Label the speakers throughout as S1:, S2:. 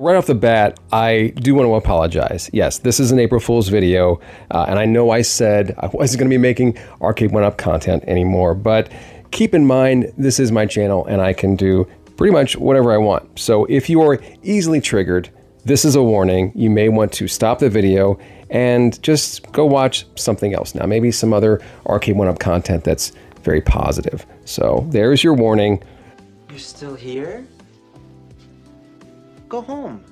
S1: Right off the bat, I do want to apologize. Yes, this is an April Fool's video, uh, and I know I said I wasn't going to be making Arcade 1 Up content anymore, but keep in mind this is my channel and I can do pretty much whatever I want. So if you are easily triggered, this is a warning. You may want to stop the video and just go watch something else now. Maybe some other Arcade 1 Up content that's very positive. So there's your warning.
S2: You're still here? Go home.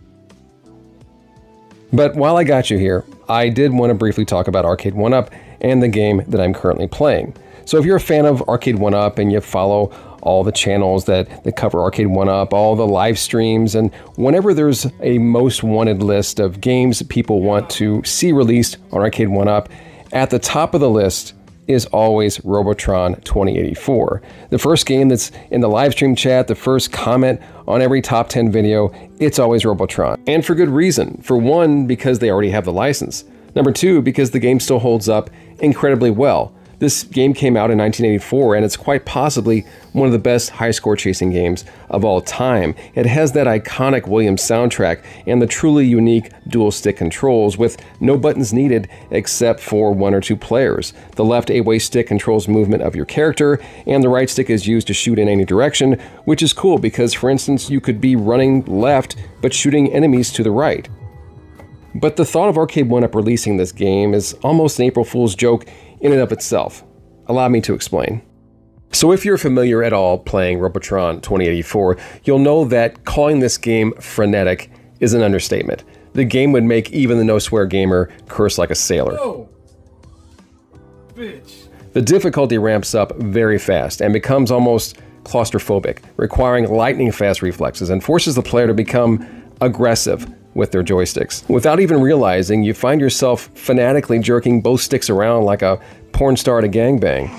S1: But while I got you here, I did want to briefly talk about Arcade 1 Up and the game that I'm currently playing. So if you're a fan of Arcade 1 Up and you follow all the channels that, that cover Arcade 1 Up, all the live streams, and whenever there's a most wanted list of games people want to see released on Arcade 1 Up, at the top of the list is always Robotron 2084. The first game that's in the live stream chat, the first comment on every top 10 video, it's always Robotron. And for good reason. For one, because they already have the license. Number two, because the game still holds up incredibly well. This game came out in 1984 and it's quite possibly one of the best high score chasing games of all time. It has that iconic Williams soundtrack and the truly unique dual stick controls with no buttons needed except for one or two players. The left eight-way stick controls movement of your character and the right stick is used to shoot in any direction, which is cool because, for instance, you could be running left but shooting enemies to the right. But the thought of Arcade 1 Up releasing this game is almost an April Fool's joke in and of itself. Allow me to explain. So, if you're familiar at all playing Robotron 2084, you'll know that calling this game frenetic is an understatement. The game would make even the No Swear Gamer curse like a sailor. Oh. Bitch. The difficulty ramps up very fast and becomes almost claustrophobic, requiring lightning fast reflexes and forces the player to become aggressive with their joysticks. Without even realizing, you find yourself fanatically jerking both sticks around like a porn star at a gangbang.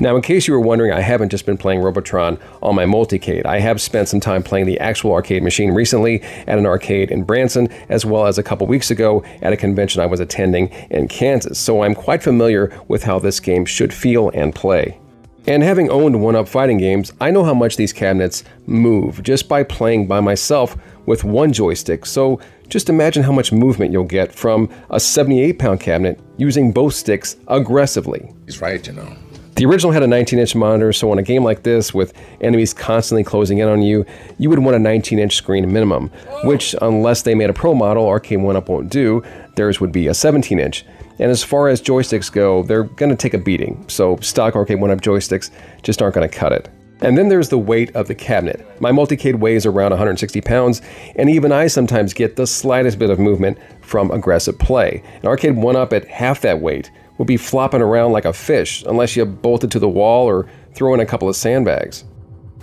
S1: Now, in case you were wondering, I haven't just been playing Robotron on my multicade. I have spent some time playing the actual arcade machine recently at an arcade in Branson, as well as a couple weeks ago at a convention I was attending in Kansas. So I'm quite familiar with how this game should feel and play. And having owned one up fighting games, I know how much these cabinets move just by playing by myself with one joystick. So just imagine how much movement you'll get from a 78 pound cabinet using both sticks aggressively.
S3: He's right, you know.
S1: The original had a 19 inch monitor, so on a game like this, with enemies constantly closing in on you, you would want a 19 inch screen minimum, which, unless they made a pro model, Arcade 1 Up won't do, theirs would be a 17 inch. And as far as joysticks go, they're going to take a beating, so stock Arcade 1 Up joysticks just aren't going to cut it. And then there's the weight of the cabinet. My multicade weighs around 160 pounds, and even I sometimes get the slightest bit of movement from aggressive play. An Arcade 1 Up at half that weight will be flopping around like a fish unless you bolt it to the wall or throw in a couple of sandbags.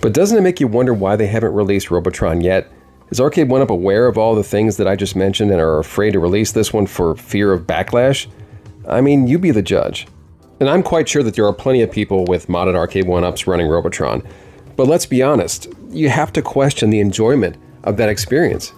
S1: But doesn't it make you wonder why they haven't released Robotron yet? Is Arcade 1 Up aware of all the things that I just mentioned and are afraid to release this one for fear of backlash? I mean, you be the judge. And I'm quite sure that there are plenty of people with modded Arcade 1 Ups running Robotron. But let's be honest, you have to question the enjoyment of that experience.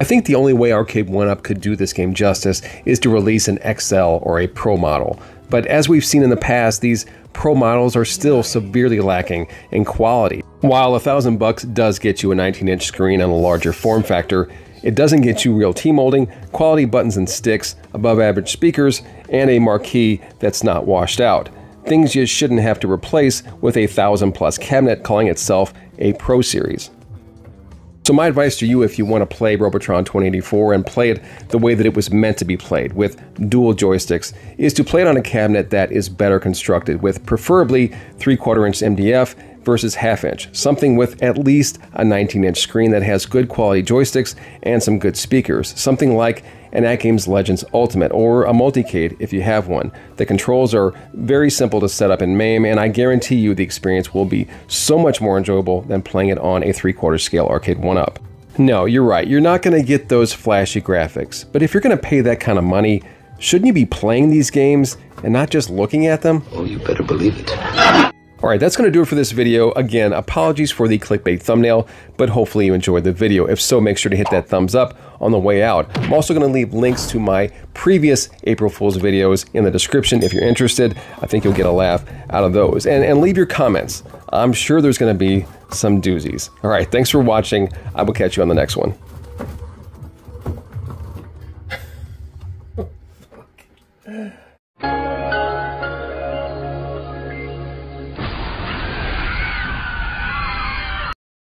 S1: I think the only way Arcade 1 Up could do this game justice is to release an XL or a Pro model. But as we've seen in the past, these Pro models are still severely lacking in quality. While a thousand bucks does get you a 19 inch screen and a larger form factor, it doesn't get you real T-molding, quality buttons and sticks, above average speakers, and a marquee that's not washed out. Things you shouldn't have to replace with a thousand plus cabinet calling itself a Pro Series. So my advice to you if you want to play Robotron 2084 and play it the way that it was meant to be played, with dual joysticks, is to play it on a cabinet that is better constructed, with preferably 3 quarter inch MDF versus half inch, something with at least a 19 inch screen that has good quality joysticks and some good speakers, something like an AtGames Legends Ultimate or a Multicade if you have one. The controls are very simple to set up in MAME, and I guarantee you the experience will be so much more enjoyable than playing it on a 3 quarter scale arcade 1 up. No, you're right, you're not going to get those flashy graphics, but if you're going to pay that kind of money, shouldn't you be playing these games and not just looking at them?
S3: Oh, you better believe it.
S1: All right, that's going to do it for this video. Again, apologies for the clickbait thumbnail, but hopefully you enjoyed the video. If so, make sure to hit that thumbs up on the way out. I'm also going to leave links to my previous April Fool's videos in the description if you're interested. I think you'll get a laugh out of those. And, and leave your comments. I'm sure there's going to be some doozies. All right, thanks for watching. I will catch you on the next one.